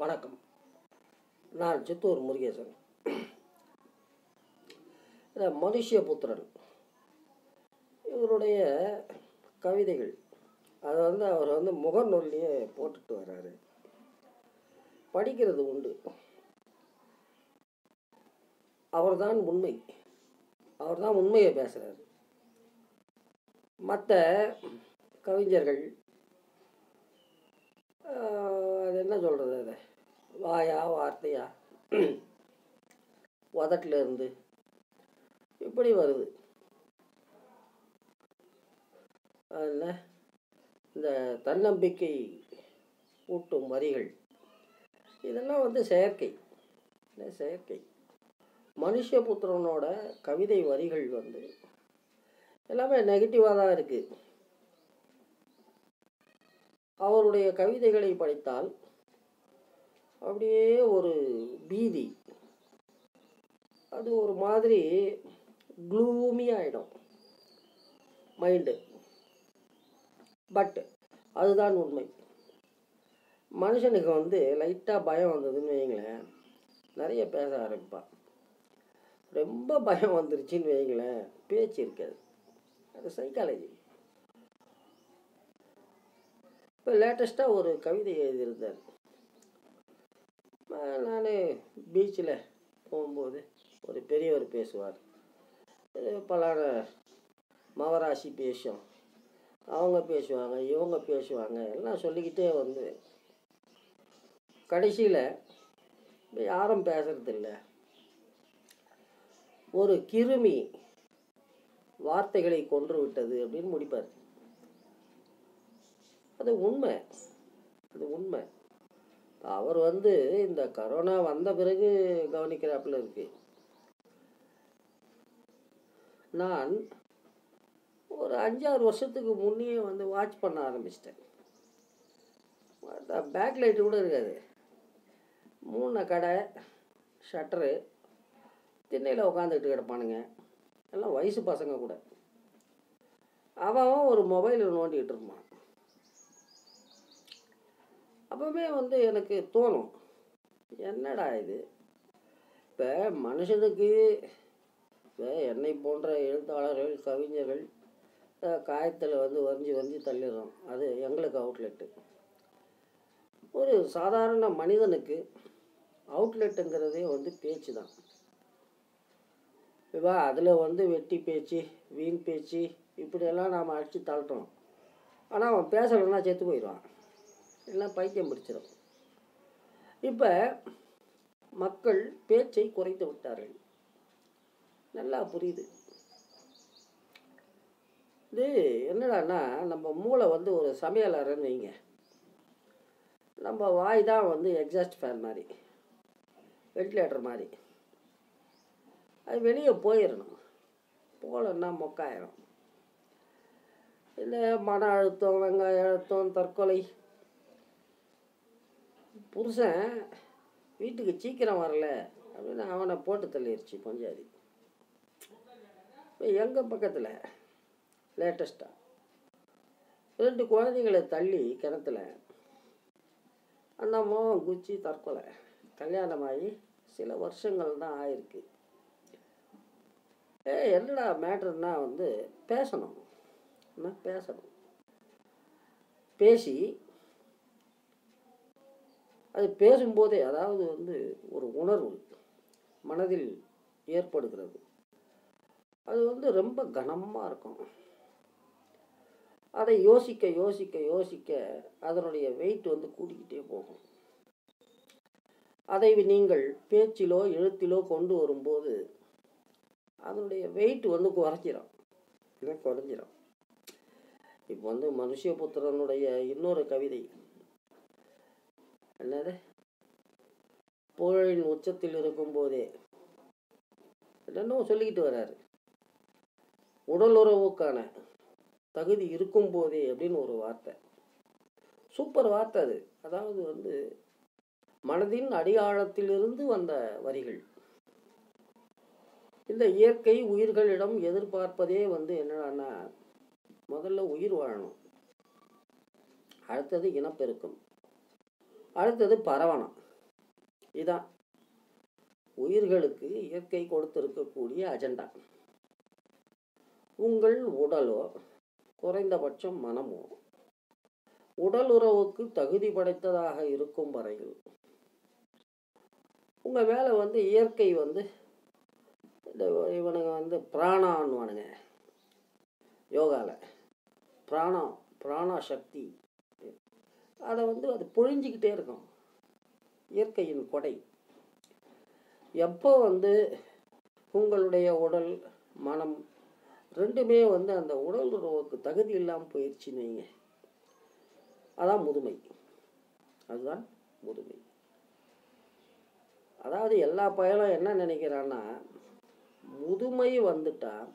வணக்கம். நான் சித்தூர் முருகேசன். இந்த மனுஷ்யபுத்திரன். இவருடைய கவிதைகள். அதை வந்து அவர் வந்து முகநூல்லையே போட்டுட்டு வர்றாரு. படிக்கிறது உண்டு. அவர்தான் உண்மை. அவர் தான் உண்மையை பேசுகிறார் மற்ற கவிஞர்கள் அது என்ன சொல்கிறது அதை? வாயா வார்த்தையா? உதட்டில் இருந்து இப்படி வருது. அதில் இந்த தன்னம்பிக்கை ஊட்டும் வரிகள். இதெல்லாம் வந்து செயற்கை. செயற்கை. மனுஷபுத்திரனோட கவிதை வரிகள் வந்து எல்லாமே நெகட்டிவாக தான் இருக்குது அவருடைய கவிதைகளை படித்தால் அப்படியே ஒரு பீதி. அது ஒரு மாதிரி க்ளூமி ஆகிடும் மைண்டு பட் அதுதான் உண்மை. மனுஷனுக்கு வந்து லைட்டாக பயம் வந்ததுன்னு வைங்களேன் நிறைய பேச ஆரம்பிப்பான். ரொம்ப பயம் வந்துருச்சுன்னு வைங்களேன் பேச்சு இருக்காது. அது சைக்காலஜி இப்போ லேட்டஸ்ட்டாக ஒரு கவிதை எழுதியிருந்தார். நான் பீச்சில் போகும்போது ஒரு பெரியவர் பேசுவார். பலர் மவராசி பேசும் அவங்க பேசுவாங்க இவங்க பேசுவாங்க எல்லாம் சொல்லிக்கிட்டே வந்து கடைசியில் யாரும் பேசுறதில்ல. ஒரு கிருமி வார்த்தைகளை கொன்று விட்டது அப்படின்னு முடிப்பார். அது உண்மை. அது உண்மை. அவர் வந்து இந்த கரோனா வந்த பிறகு கவனிக்கிறாப்புல இருக்கு. நான் ஒரு அஞ்சாறு வருஷத்துக்கு முன்னே வந்து வாட்ச் பண்ண ஆரம்பிச்சிட்டேன். பேக் லைட்டு கூட இருக்காது. மூணு கடை ஷட்டரு திண்ணையில் உட்காந்துக்கிட்டு கிடப்பானுங்க. எல்லாம் வயசு பசங்க கூட. அவன் ஒரு மொபைலில் நோண்டிக்கிட்டு இருப்பான். அப்போவுமே வந்து எனக்கு தோணும் என்னடா இது? இப்போ மனுஷனுக்கு இப்போ என்னை போன்ற எழுத்தாளர்கள் கவிஞர்கள் காயத்தில் வந்து வரைஞ்சி வரைஞ்சி தள்ளிடுறோம். அது எங்களுக்கு அவுட்லெட்டு ஒரு சாதாரண மனிதனுக்கு அவுட்லெட்டுங்கிறதே வந்து பேச்சு தான் இப்போ அதில் வந்து வெட்டி பேச்சு வீண் பேச்சு இப்படியெல்லாம் நாம் அடித்து தள்ளுறோம். ஆனால் அவன் பேசலைன்னா செத்து போயிடுவான். எல்லாம் பைத்தியம் பிடிச்சிடும் இப்போ மக்கள் பேச்சை குறைத்து விட்டார்கள். நல்லா புரியுது. இது என்னடான்னா நம்ம மூளை வந்து ஒரு சமையலறைன்னு வைங்க. நம்ம வாய் தான் வந்து எக்ஸாஸ்ட் ஃபேன் மாதிரி வென்டிலேட்டர் மாதிரி. அது வெளியே போயிடணும் போகலன்னா மொக்காயிரும். இல்லை மன அழுத்தம் வெங்காய அழுத்தம் தற்கொலை புருஷன் வீட்டுக்கு சீக்கிரம் வரல அப்படின்னு அவனை போட்டு தள்ளிடுச்சு பஞ்சாதி. இப்போ எங்கள் பக்கத்தில்? லேட்டஸ்ட்டாக ரெண்டு குழந்தைங்களை தள்ளி கிணத்துல. அந்த அம்மாவும் குச்சி தற்கொலை. கல்யாணமாகி சில வருஷங்கள் தான் ஆயிருக்கு. ஏ என்னடா மேட்ருன்னா வந்து பேசணும். என்ன பேசணும்? பேசி அது பேசும்போதே அதாவது வந்து ஒரு உணர்வு மனதில் ஏற்படுகிறது. அது வந்து ரொம்ப கனமாக இருக்கும். அதை யோசிக்க யோசிக்க யோசிக்க அதனுடைய வெயிட் வந்து கூட்டிக்கிட்டே போகும். அதை நீங்கள் பேச்சிலோ எழுத்திலோ கொண்டு வரும்போது அதனுடைய வெயிட் வந்து குறைஞ்சிடும் இல்லை குறைஞ்சிரும். இப்போ வந்து மனுஷபுத்திரனுடைய இன்னொரு கவிதை. என்னது? புகழின் உச்சத்தில் இருக்கும்போதே. என்னென்னும் சொல்லிக்கிட்டு வர்றாரு உடலுறவுக்கான தகுதி இருக்கும்போதே அப்படின்னு ஒரு வார்த்தை. சூப்பர் வார்த்தை அது. அதாவது வந்து மனதின் அடியாழத்திலிருந்து வந்த வரிகள். இந்த இயற்கை உயிர்களிடம் எதிர்பார்ப்பதே வந்து என்னடான்னா முதல்ல உயிர் வாழணும். அடுத்தது இனப்பெருக்கம். அடுத்தது பரவணம். இதான். உயிர்களுக்கு இயற்கை கொடுத்திருக்கக்கூடிய அஜெண்டா உங்கள் உடலோ குறைந்தபட்சம் மனமோ உடல் உறவுக்கு தகுதி படைத்ததாக இருக்கும் வரையில் உங்கள் மேலே வந்து இயற்கை வந்து இந்த இவனுங்க வந்து பிராணான்வானுங்க யோகாவில் பிராணா பிராணா சக்தி. அதை வந்து அது பொழிஞ்சிக்கிட்டே இருக்கும். இயற்கையின் கொடை. எப்போ வந்து உங்களுடைய உடல் மனம் ரெண்டுமே வந்து அந்த உடல் உறவுக்கு தகுதி இல்லாமல் போயிடுச்சுன்னு வைங்க. அதான் முதுமை. அதுதான் முதுமை. அதாவது எல்லா பயலும் என்ன நினைக்கிறான்னா முதுமை வந்துட்டா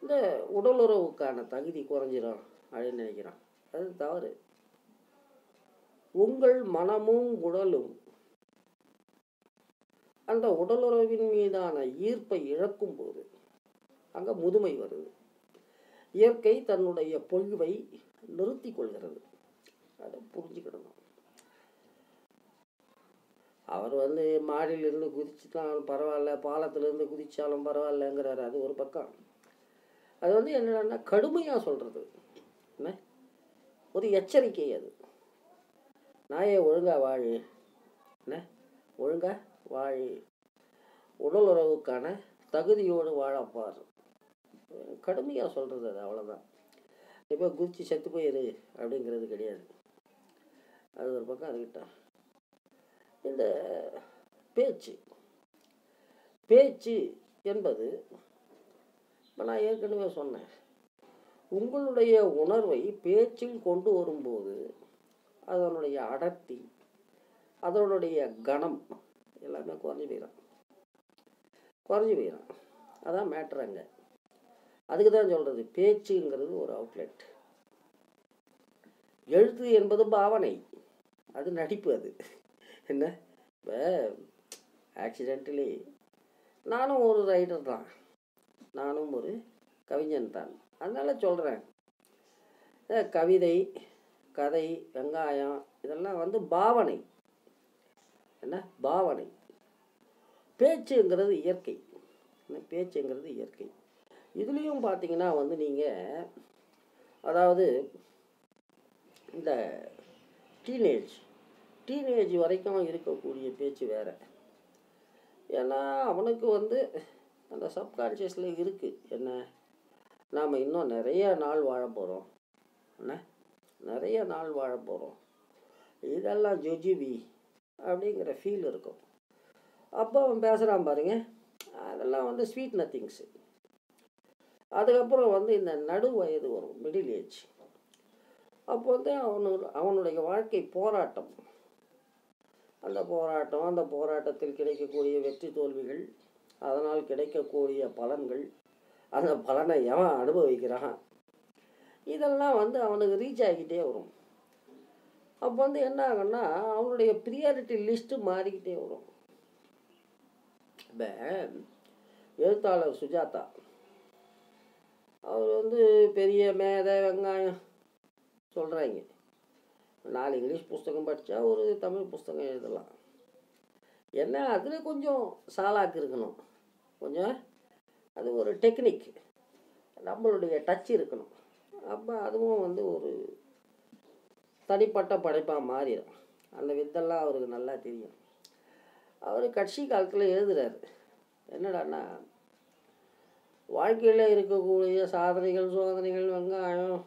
இந்த உடல் உறவுக்கான தகுதி குறைஞ்சிடும் அப்படின்னு நினைக்கிறான். அது தவறு. உங்கள் மனமும் உடலும். அந்த உடலுறவின் மீதான ஈர்ப்பை இழக்கும் போது அங்கே முதுமை வருது. இயற்கை தன்னுடைய பொழிவை நிறுத்தி கொள்கிறது. அதை புரிஞ்சுக்கிடணும் அவர் வந்து மாடியிலிருந்து குதிச்சுட்டாலும் பரவாயில்ல பாலத்திலிருந்து குதிச்சாலும் பரவாயில்லங்கிறாரு. அது ஒரு பக்கம். அது வந்து என்னென்னா கடுமையாக சொல்கிறது என்ன? ஒரு எச்சரிக்கை அது. நாயே ஒழுங்கா வாழு. என்ன? ஒழுங்கா வாழு. உடல் உறவுக்கான தகுதியோடு வாழப்பார் கடுமையாக சொல்கிறது அது அவ்வளோதான் இப்போ குதிச்சு செத்து போயிரு அப்படிங்கிறது கிடையாது. அது ஒரு பக்கம் இருக்கட்டும் இந்த பேச்சு. பேச்சு என்பது இப்போ நான் ஏற்கனவே சொன்னேன். உங்களுடைய உணர்வை பேச்சில் கொண்டு வரும்போது அதனுடைய அடர்த்தி அதனுடைய கணம் எல்லாமே குறைஞ்சி போயிடும் குறைஞ்சி போயிடும் அதான் மேட்ரு அங்கே. அதுக்கு தான் சொல்கிறது பேச்சுங்கிறது ஒரு அவுட்லெட் எழுத்து என்பது பாவனை. அது நடிப்பு அது. என்ன? இப்போ ஆக்சிடென்டலி நானும் ஒரு ரைட்டர் தான். நானும் ஒரு கவிஞன் தான். அதனால் சொல்கிறேன் கவிதை கதை வெங்காயம் இதெல்லாம் வந்து பாவனை. என்ன? பாவனை. பேச்சுங்கிறது இயற்கை. என்ன? பேச்சுங்கிறது இயற்கை. இதுலேயும் பார்த்தீங்கன்னா வந்து நீங்கள் அதாவது இந்த டீனேஜ் டீனேஜ் வரைக்கும் இருக்கக்கூடிய பேச்சு வேறு. ஏன்னா அவனுக்கு வந்து அந்த சப்கான்ஷியஸில் இருக்குது என்ன? நாம் இன்னும் நிறைய நாள் வாழ போகிறோம் என்ன? நிறைய நாள் வாழ போகிறோம் இதெல்லாம் ஜொஜிபி அப்படிங்கிற ஃபீல் இருக்கும். அப்போ அவன் பேசுகிறான் பாருங்க அதெல்லாம் வந்து ஸ்வீட் நத்திங்ஸு அதுக்கப்புறம் வந்து இந்த நடு வயது வரும் மிடில் ஏஜ் அப்போ வந்து அவனு அவனுடைய வாழ்க்கை போராட்டம். அந்த போராட்டம் அந்த போராட்டத்தில் கிடைக்கக்கூடிய வெற்றி தோல்விகள் அதனால் கிடைக்கக்கூடிய பலன்கள் அந்த பலனை எவன் அனுபவிக்கிறான்? இதெல்லாம் வந்து அவனுக்கு ரீச் ஆகிக்கிட்டே வரும். அப்போ வந்து என்ன ஆகும்னா அவனுடைய ப்ரியாரிட்டி லிஸ்ட்டு மாறிக்கிட்டே வரும். இப்போ எழுத்தாளர் சுஜாதா. அவர் வந்து பெரிய மேதை வெங்காயம் சொல்கிறாங்க நாலு இங்கிலீஷ் புஸ்தகம் படித்தா ஒரு தமிழ் புஸ்தகம் எழுதலாம். என்ன அதில் கொஞ்சம் சாலாக்கு இருக்கணும். கொஞ்சம் அது ஒரு டெக்னிக் நம்மளுடைய டச் இருக்கணும். அப்போ அதுவும் வந்து ஒரு தனிப்பட்ட படைப்பாக மாறிடும். அந்த வித்தெல்லாம் அவருக்கு நல்லா தெரியும். அவர் கட்சி காலத்தில் எழுதுறாரு. என்னடான்னா வாழ்க்கையில் இருக்கக்கூடிய சாதனைகள் சோதனைகள் வெங்காயம்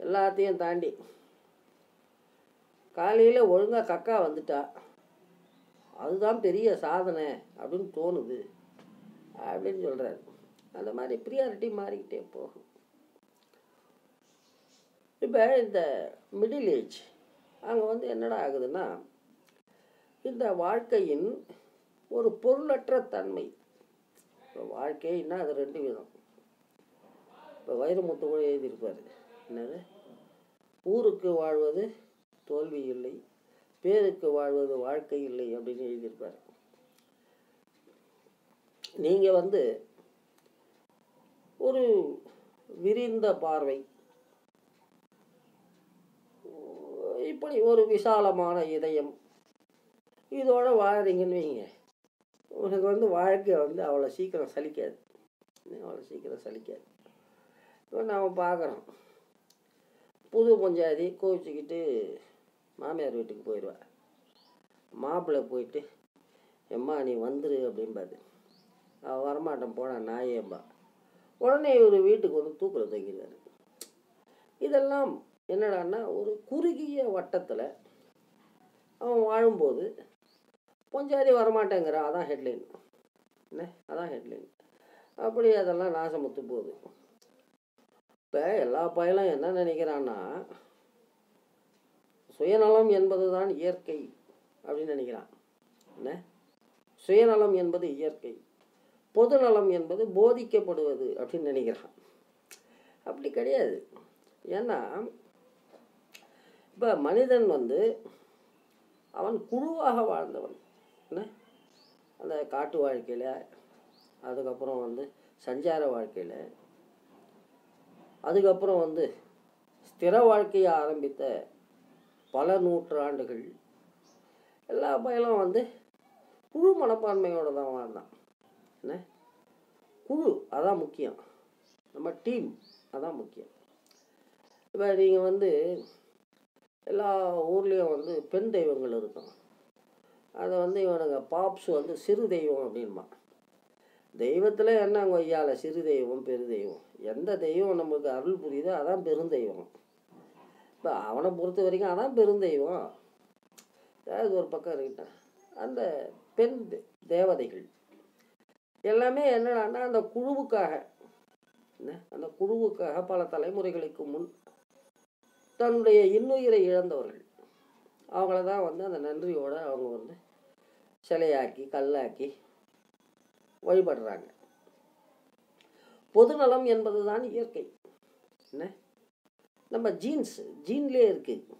எல்லாத்தையும் தாண்டி காலையில் ஒழுங்காக கக்கா வந்துட்டா அதுதான் பெரிய சாதனை அப்படின்னு தோணுது அப்படின்னு சொல்கிறாரு அந்த மாதிரி ப்ரியாரிட்டி மாறிக்கிட்டே போகும். இப்போ இந்த மிடில் ஏஜ் அங்கே வந்து என்னடா ஆகுதுன்னா இந்த வாழ்க்கையின் ஒரு பொருளற்ற தன்மை. இப்போ வாழ்க்கைன்னா அது ரெண்டு விதம். இப்போ வைரமுத்து கூட எழுதியிருப்பார். என்னது? ஊருக்கு வாழ்வது தோல்வி இல்லை பேருக்கு வாழ்வது வாழ்க்கை இல்லை அப்படின்னு எழுதியிருப்பார். நீங்கள் வந்து ஒரு விரிந்த பார்வை இப்படி ஒரு விசாலமான இதயம். இதோட வாழறீங்கன்னு வைங்க. உனக்கு வந்து வாழ்க்கை வந்து அவ்வளோ சீக்கிரம் சலிக்காது. அவ்வளோ சீக்கிரம் சலிக்காது. இப்போ நாம் பார்க்குறோம். புது பஞ்சாதி கோவிச்சுக்கிட்டு மாமியார் வீட்டுக்கு போயிடுவா மாப்பிள்ளை போயிட்டு எம்மா நீ வந்துரு அப்படிம்பாது அவள் வரமாட்டேன் போனா நாயேம்பா. உடனே இவர் வீட்டுக்கு வந்து தூக்கில் தூக்கிடுவார் இதெல்லாம் என்னடான்னா ஒரு குறுகிய வட்டத்தில் அவன் வாழும்போது பொஞ்சாதி வரமாட்டேங்கிறான் அதான் ஹெட்லைன் என்ன? அதான் ஹெட்லைன் அப்படி அதெல்லாம் நாசமுத்து போகுது இப்போ எல்லா பயலும் என்ன நினைக்கிறான்னா சுயநலம் என்பது தான் இயற்கை அப்படின்னு நினைக்கிறான். என்ன? சுயநலம் என்பது இயற்கை பொதுநலம் என்பது போதிக்கப்படுவது அப்படின்னு நினைக்கிறான். அப்படி கிடையாது. ஏன்னா இப்போ மனிதன் வந்து அவன் குழுவாக வாழ்ந்தவன். என்ன? அந்த காட்டு வாழ்க்கையில் அதுக்கப்புறம் வந்து சஞ்சார வாழ்க்கையில் அதுக்கப்புறம் வந்து ஸ்திர வாழ்க்கையை ஆரம்பித்த பல நூற்றாண்டுகள் எல்லா பயலும் வந்து குழு மனப்பான்மையோடு தான் வாழ்ந்தான். என்ன? குழு அதான் முக்கியம். நம்ம டீம் அதான் முக்கியம். இப்போ நீங்கள் வந்து எல்லா ஊர்லேயும் வந்து பெண் தெய்வங்கள் இருக்கும் அதை வந்து இவனுங்க பாப்ஸ் வந்து சிறு தெய்வம் அப்படின்மா தெய்வத்தில் என்ன கொய்யால சிறு தெய்வம் பெரு தெய்வம்? எந்த தெய்வம் நமக்கு அருள் புரியுதோ அதான் பெருந்தெய்வம் இப்போ அவனை பொறுத்த வரைக்கும் அதான் பெருந்தெய்வம் அது ஒரு பக்கம் இருக்கிட்டான் அந்த பெண் தேவதைகள். எல்லாமே என்னடான்னா அந்த குழுவுக்காக. என்ன? அந்த குழுவுக்காக பல தலைமுறைகளுக்கு முன் தன்னுடைய இன்னுயிரை இழந்தவர்கள். அவங்கள தான் வந்து அந்த நன்றியோடு அவங்க வந்து சிலையாக்கி கல்லாக்கி வழிபடுறாங்க. பொதுநலம் என்பது தான் இயற்கை. என்ன? நம்ம ஜீன்ஸ் ஜீன்லேயே இருக்குது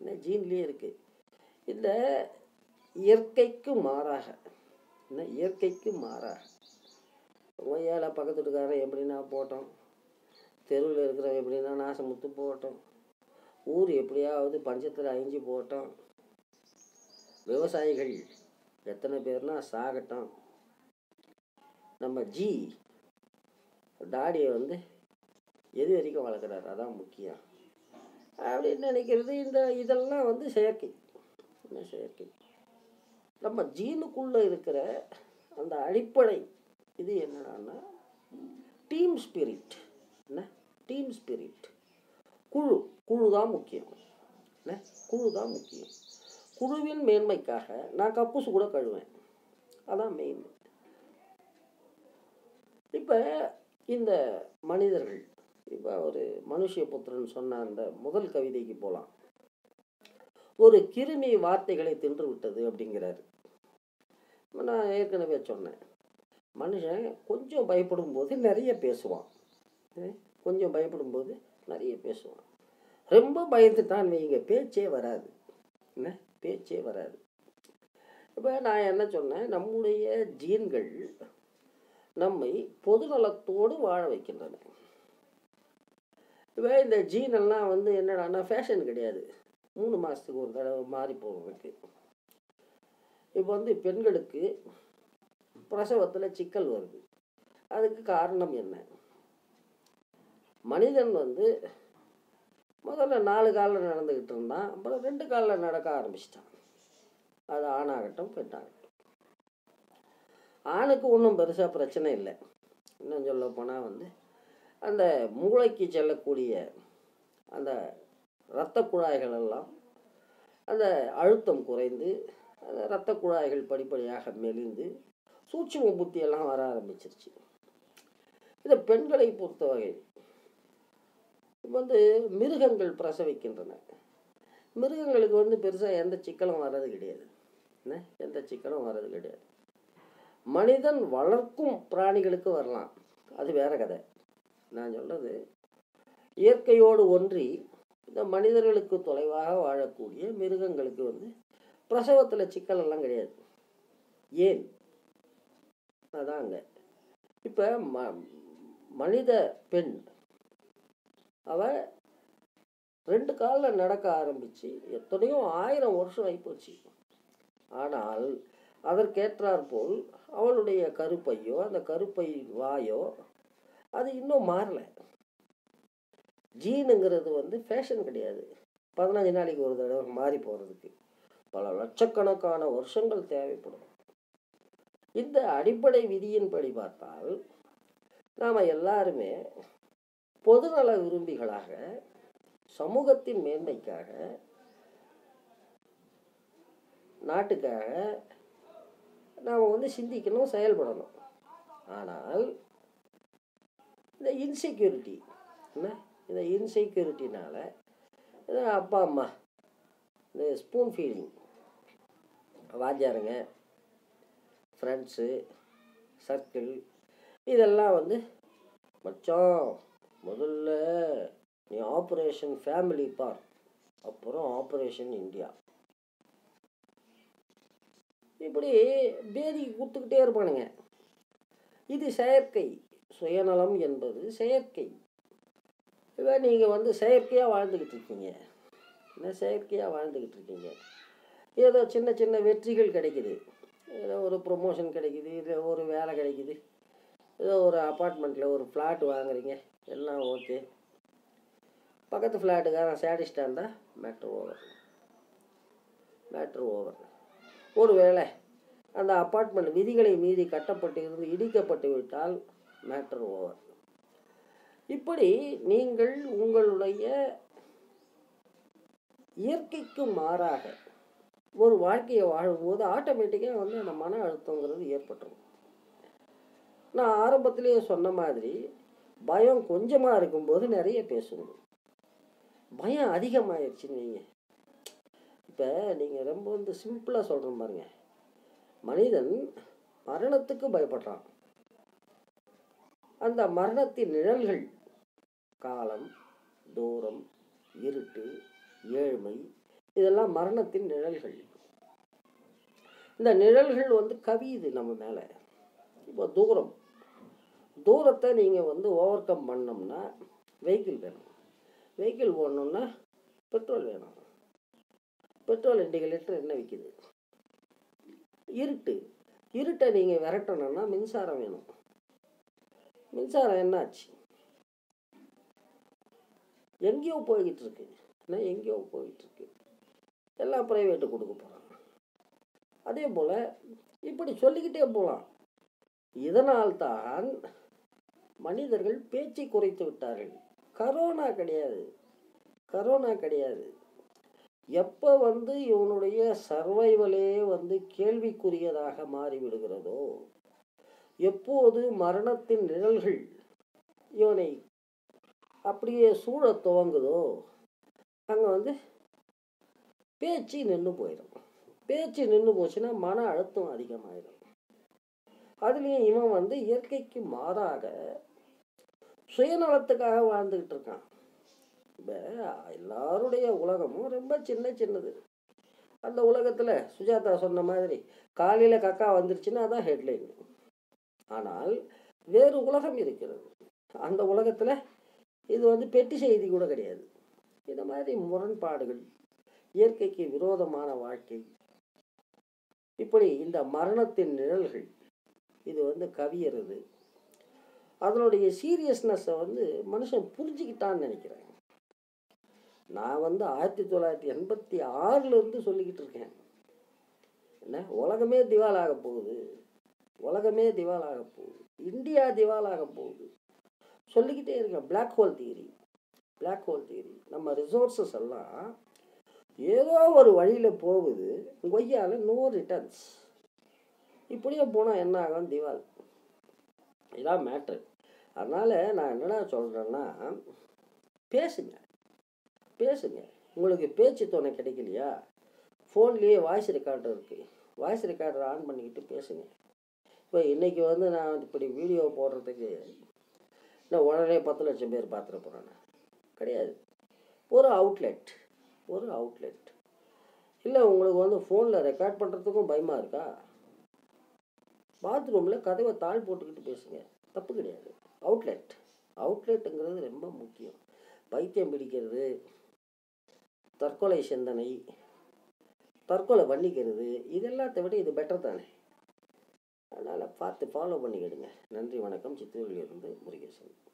என்ன? ஜீன்லேயே இருக்குது இந்த இயற்கைக்கு மாறாக என்ன? இயற்கைக்கு மாறாக. ஒய்யால பக்கத்து வீட்டுக்காரன் எப்படின்னா போட்டோம். தெருவில் இருக்கிறவன் எப்படின்னா நாசமுத்து போட்டோம். ஊர் எப்படியாவது பஞ்சத்தில் அழிஞ்சு போட்டோம் விவசாயிகள் எத்தனை பேர்னா சாகட்டும். நம்ம ஜி தாடியை வந்து எது வரைக்கும் வளர்க்குறாரு? அதான் முக்கியம். அப்படின்னு நினைக்கிறது இந்த இதெல்லாம் வந்து செயற்கை. என்ன செயற்கை? நம்ம ஜீனுக்குள்ளே இருக்கிற அந்த அடிப்படை இது என்னடான்னா டீம் ஸ்பிரிட். என்ன? Team spirit. குழு. குழு தான் முக்கியம். என்ன குழு தான் முக்கியம். குழுவின் மேன்மைக்காக நான் கப்பூசு கூட கழுவேன். அதான் மெயின் இப்போ இந்த மனிதர்கள் இப்போ ஒரு மனுஷபுத்திரன் சொன்ன அந்த முதல் கவிதைக்கு போகலாம் ஒரு கிருமி வார்த்தைகளை தின்று விட்டது அப்படிங்கிறாரு நான் ஏற்கனவே சொன்னேன். மனுஷன் கொஞ்சம் பயப்படும் போது நிறைய பேசுவான். கொஞ்சம் பயப்படும் போது நிறைய பேசுவான். ரொம்ப பயந்துட்டான் வைங்க. பேச்சே வராது. என்ன? பேச்சே வராது. இப்போ நான் என்ன சொன்னேன்? நம்முடைய ஜீன்கள் நம்மை பொதுநலத்தோடு வாழ வைக்கின்றன. இப்போ இந்த ஜீன் எல்லாம் வந்து என்னடான்னா ஃபேஷன் கிடையாது. மூணு மாதத்துக்கு ஒரு தடவை மாறி போகிறதுக்கு இப்போ வந்து பெண்களுக்கு பிரசவத்தில் சிக்கல் வருது. அதுக்கு காரணம் என்ன? மனிதன் வந்து முதல்ல நாலு காலில் நடந்துக்கிட்டு இருந்தான். அப்புறம் ரெண்டு காலில் நடக்க ஆரம்பிச்சிட்டான். அது ஆணாகட்டும் பெண்ணாகட்டும் ஆணுக்கு ஒன்றும் பெருசாக பிரச்சனை இல்லை. இன்னும் சொல்ல போனால் வந்து அந்த மூளைக்கு செல்லக்கூடிய அந்த இரத்த குழாய்கள் எல்லாம் அந்த அழுத்தம் குறைந்து அந்த இரத்த குழாய்கள் படிப்படியாக மெலிந்து சூட்சும புத்தியெல்லாம் வர ஆரம்பிச்சிருச்சு. இந்த பெண்களை பொறுத்த வகையில் வந்து மிருகங்கள் பிரசவிக்கின்றன. மிருகங்களுக்கு வந்து பெருசாக எந்த சிக்கலும் வர்றது கிடையாது. என்ன? எந்த சிக்கலும் வர்றது கிடையாது. மனிதன் வளர்க்கும் பிராணிகளுக்கு வரலாம். அது வேற கதை. நான் சொல்றது இயற்கையோடு ஒன்றி இந்த மனிதர்களுக்கு தொலைவாக வாழக்கூடிய மிருகங்களுக்கு வந்து பிரசவத்தில் சிக்கல் எல்லாம் கிடையாது. ஏன்? அதாங்க. இப்போ ம மனித பெண் அவன் ரெண்டு காலில் நடக்க ஆரம்பித்து எத்தனையோ ஆயிரம் வருஷம் ஆகிப்போச்சு ஆனால் அதற்கேற்றாற்போல் அவளுடைய கருப்பையோ அந்த கருப்பை வாயோ அது இன்னும் மாறலை. ஜீனுங்கிறது வந்து ஃபேஷன் கிடையாது. பதினஞ்சு நாளைக்கு ஒரு தடவை மாறி போகிறதுக்கு பல லட்சக்கணக்கான வருஷங்கள் தேவைப்படும். இந்த அடிப்படை விதியின்படி பார்த்தால் நாம் எல்லாருமே பொதுநல விரும்பிகளாக சமூகத்தின் மேன்மைக்காக நாட்டுக்காக நாம் வந்து சிந்திக்கணும் செயல்படணும். ஆனால் இந்த இன்செக்யூரிட்டி என்ன? இந்த இன்செக்யூரிட்டினால் அப்பா அம்மா இந்த ஸ்பூன் ஃபீலிங் வாத்தியாருங்க ஃப்ரெண்ட்ஸு சர்க்கிள் இதெல்லாம் வந்து மச்சம் முதல்ல நீ ஆப்ரேஷன் ஃபேமிலி பார் அப்புறம் ஆப்ரேஷன் இந்தியா இப்படி பேதிக்கு கொடுத்துக்கிட்டே இருப்பானுங்க. இது செயற்கை. சுயநலம் என்பது செயற்கை. இல்லை நீங்கள் வந்து செயற்கையாக வாழ்ந்துக்கிட்டு இருக்கீங்க. என்ன செயற்கையாக வாழ்ந்துக்கிட்டு இருக்கீங்க? ஏதோ சின்ன சின்ன வெற்றிகள் கிடைக்குது. ஏதோ ஒரு ப்ரொமோஷன் கிடைக்குது இல்லை ஒரு வேலை கிடைக்குது. ஏதோ ஒரு அப்பார்ட்மெண்ட்டில் ஒரு ஃப்ளாட் வாங்குறீங்க. எல்லாம் ஓகே பக்கத்து ஃப்ளாட்டுக்காரன் சேடிஸ்டாக இருந்தால் மேட்ரு ஓவர் மேட்ரு ஓவர் ஒரு வேளை அந்த அப்பார்ட்மெண்ட் விதிகளை மீறி கட்டப்பட்டு இருந்து இடிக்கப்பட்டு விட்டால் மேட்ரு ஓவர் இப்படி நீங்கள் உங்களுடைய இயற்கைக்கு மாறாக ஒரு வாழ்க்கையை வாழும்போது ஆட்டோமேட்டிக்காக வந்து அந்த மன அழுத்தங்கிறது ஏற்பட்டுரும். நான் ஆரம்பத்திலேயே சொன்ன மாதிரி பயம் கொஞ்சமாக இருக்கும்போது நிறைய பேசணும் பயம் அதிகமாயிருச்சுன்னு நீங்கள் இப்போ நீங்கள் ரொம்ப வந்து சிம்பிளாக சொல்கிறேன் பாருங்க. மனிதன் மரணத்துக்கு பயப்படுறான். அந்த மரணத்தின் நிழல்கள் காலம் தூரம் இருட்டு ஏழ்மை இதெல்லாம் மரணத்தின் நிழல்கள். இந்த நிழல்கள் வந்து கவியுது நம்ம மேலே. இப்போ தூரம். தூரத்தை நீங்கள் வந்து ஓவர் கம் பண்ணோம்னா வெஹிக்கிள் வேணும். வெஹிக்கிள் போடணுன்னா பெட்ரோல் வேணும். பெட்ரோல் ரெண்டு லிட்டர் என்ன விற்கிது இருட்டு. இருட்டை நீங்கள் விரட்டணும்னா மின்சாரம் வேணும். மின்சாரம் என்னாச்சு எங்கேயோ போய்கிட்டு இருக்கு ஏன்னா எங்கேயோ போய்கிட்டு இருக்கு எல்லாம் ப்ரைவேட்டு கொடுக்க போகிறாங்க அதே போல் இப்படி சொல்லிக்கிட்டே போகலாம் இதனால்தான் மனிதர்கள் பேச்சை குறைத்து விட்டார்கள். கரோனா கிடையாது. கரோனா கிடையாது. எப்போ வந்து இவனுடைய சர்வைவலே வந்து கேள்விக்குரியதாக மாறிவிடுகிறதோ எப்போது மரணத்தின் நிழல்கள் இவனை அப்படியே சூழ துவங்குதோ அங்கே வந்து பேச்சு நின்று போயிடும் பேச்சு நின்று போச்சுன்னா மன அழுத்தம் அதிகமாயிடும் அதுலேயும் இவன் வந்து இயற்கைக்கு மாறாக சுயநலத்துக்காக வாழ்ந்துக்கிட்டு இருக்கான். இப்போ எல்லாருடைய உலகமும் ரொம்ப சின்ன சின்னது. அந்த உலகத்தில் சுஜாதா சொன்ன மாதிரி காலையில் கக்கா வந்துருச்சுன்னா அதான் ஹெட்லைன் ஆனால் வேறு உலகம் இருக்கிறது. அந்த உலகத்தில் இது வந்து பெட்டி செய்தி கூட கிடையாது. இந்த மாதிரி முரண்பாடுகள் இயற்கைக்கு விரோதமான வாழ்க்கை. இப்படி இந்த மரணத்தின் நிழல்கள் இது வந்து கவியறது. அதனுடைய சீரியஸ்னஸை வந்து மனுஷன் புரிஞ்சுக்கிட்டான்னு நினைக்கிறேன். நான் வந்து ஆயிரத்தி தொள்ளாயிரத்தி எண்பத்தி ஆறுலேருந்து சொல்லிக்கிட்டு இருக்கேன். என்ன? உலகமே திவாலாக போகுது. உலகமே திவாலாக போகுது. இந்தியா திவாலாக போகுது. சொல்லிக்கிட்டே இருக்கேன். Black hole theory black hole theory நம்ம ரிசோர்ஸஸ் எல்லாம் ஏதோ ஒரு வழியில் போகுது. கொய்யால நோ ரிட்டர்ன்ஸ் இப்படியே போனால் என்ன ஆகும்? திவால். இதான் மேட்ரு அதனால் நான் என்னடா சொல்கிறேன்னா பேசுங்க. பேசுங்க. உங்களுக்கு பேச்சு துணை கிடைக்கலையா? ஃபோன்லேயே வாய்ஸ் ரெக்கார்டர் இருக்குது வாய்ஸ் ரெக்கார்டர் ஆன் பண்ணிக்கிட்டு பேசுங்க. இப்போ இன்றைக்கி வந்து நான் இப்படி வீடியோ போடுறதுக்கு நான் உடனே பத்து லட்சம் பேர் பார்த்துட்டு போகிறேன் கிடையாது. ஒரு அவுட்லெட் ஒரு அவுட்லெட் இல்லை உங்களுக்கு வந்து ஃபோனில் ரெக்கார்ட் பண்ணுறதுக்கும் பயமாக இருக்கா? பாத்ரூமில் கதவை தாழ் போட்டுக்கிட்டு பேசுங்க. தப்பு கிடையாது. அவுட்லெட் அவுட்லெட்டுங்கிறது ரொம்ப முக்கியம். பைத்தியம் பிடிக்கிறது. தற்கொலை சிந்தனை தற்கொலை பண்ணிக்கிறது. இதெல்லாத்தை விட இது பெட்டர் தானே. அதனால் பார்த்து ஃபாலோ பண்ணிக்கிடுங்க. நன்றி வணக்கம். சித்தூரிலிருந்து முருகேசன்.